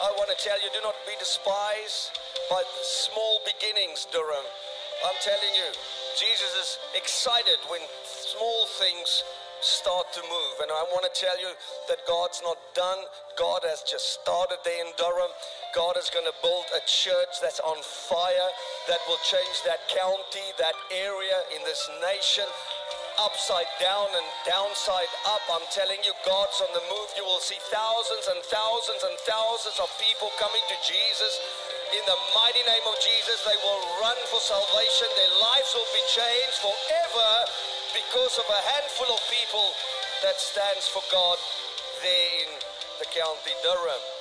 I want to tell you, do not be despised by small beginnings, Durham. I'm telling you, Jesus is excited when small things start to move. And I want to tell you that God's not done. God has just started there in Durham. God is going to build a church that's on fire that will change that county, that area in this nation upside down and downside up. I'm telling you, God's on the move. You will see thousands and thousands and thousands of people coming to Jesus. In the mighty name of Jesus, they will run for salvation. Their lives will be changed forever because of a handful of people that stands for God there in the county Durham.